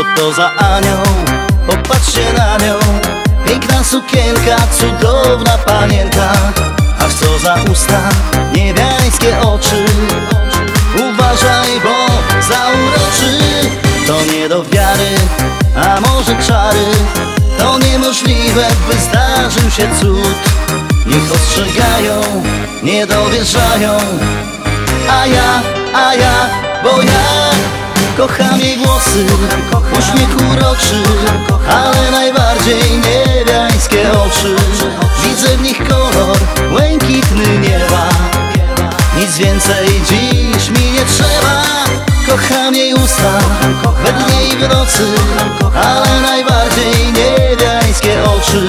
Co to za anioł? Popatrzcie na nią. Piękna sukienka, cudowna panienka. Ach co za usta, niebiańskie oczy. Uważaj, bo zauroczy. To nie do wiary, a może czary. To niemożliwe, by zdarzył się cud. Niech ostrzegają, nie dowierzają. A ja, a ja, bo ja Kocham jej głosy, uroczy Ale najbardziej niebiańskie oczy. Widzę w nich kolor błękitny nieba. Nic więcej dziś mi nie trzeba Kocham jej usta, we dnie i w nocy Ale najbardziej niebiańskie oczy.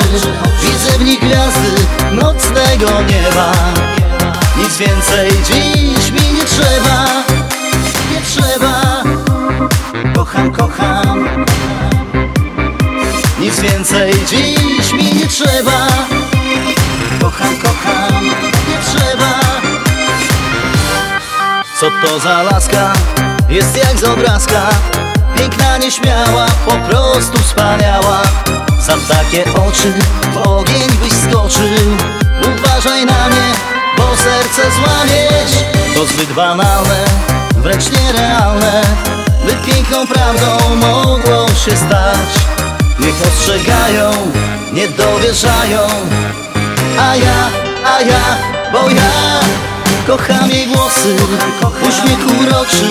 Widzę w nich gwiazdy nocnego nieba. Nic więcej dziś Co to za laska? Jest jak z obrazka. Piękna, nieśmiała, po prostu wspaniała. Za takie oczy w ogień byś skoczył Uważaj na mnie, bo serce złamiesz. To zbyt banalne, wręcz nierealne. By piękną prawdą mogło się stać. Niech ostrzegają, nie dowierzają. A ja, a ja, bo ja Kocham jej głosy, uśmiech uroczy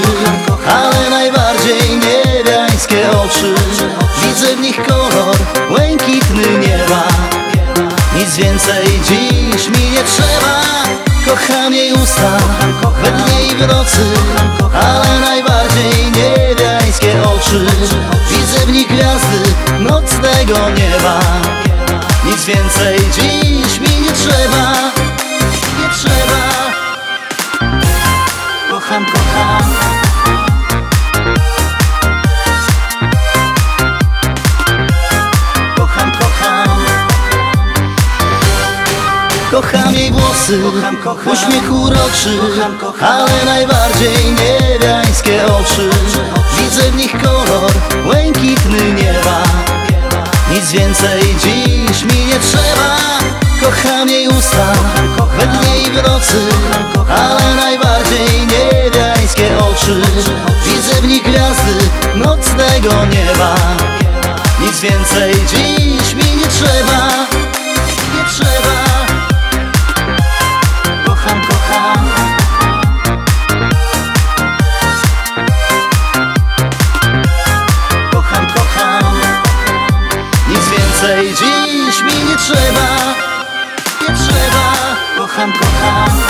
Ale najbardziej niebiańskie oczy. Widzę w nich kolor błękitny nieba. Nic więcej dziś mi nie trzeba. Kocham jej usta, we dnie i w nocy Ale najbardziej niebiańskie oczy. Widzę w nich gwiazdy nocnego nieba. Nic więcej dziś Kocham, kocham. Kocham, kocham. Kocham jej włosy, uśmiech uroczy Ale najbardziej niebiańskie oczy. Widzę w nich kolor błękitny nieba. Nic więcej dziś mi nie trzeba. Kocham jej usta, nocnego nieba. Nic więcej dziś mi nie trzeba Nie trzeba. Kocham, kocham. Kocham, kocham. Nic więcej dziś mi nie trzeba Nie trzeba. Kocham, kocham